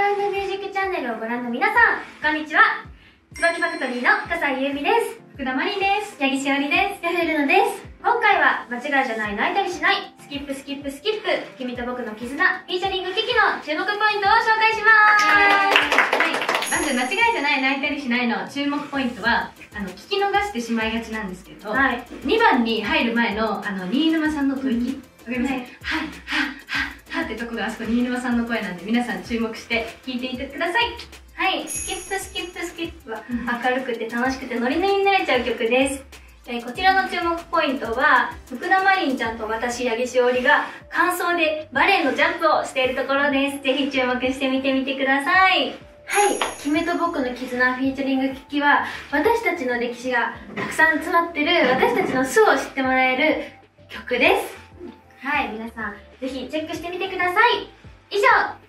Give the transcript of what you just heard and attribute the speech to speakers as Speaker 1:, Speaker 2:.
Speaker 1: サウンドミュージックチャンネルをご覧の皆さん、こんにちは。椿ファクトリーの笠井優美です。
Speaker 2: 福田真理です。
Speaker 1: 八木しおりです。
Speaker 3: ヤフェルノです。
Speaker 1: 今回は、間違いじゃない、泣いたりしない、スキップスキップスキップ、君と僕の絆、フィーチャリング危機の注目ポイントを紹介します。
Speaker 2: はい。まず、間違いじゃない、泣いたりしないの注目ポイントは、あの、聞き逃してしまいがちなんですけど、はい、2番に入る前の、あの、新沼さんの吐息、わかります、はい、はっ、はっ、てとこがあそこ新沼さんの声なんで、皆さん注目して聞いていてください。
Speaker 1: はい、スキップスキップスキップは明るくて楽しくてノリノリになれちゃう曲です。えー、こちらの注目ポイントは、福田まりんちゃんと私、八木しおりが感想でバレエのジャンプをしているところです。ぜひ注目してみてみてください。はい、君と僕の絆フィーチャリング危機は、私たちの歴史がたくさん詰まってる、私たちの素を知ってもらえる曲です。はい、皆さん、ぜひチェックしてみてください。ください。以上。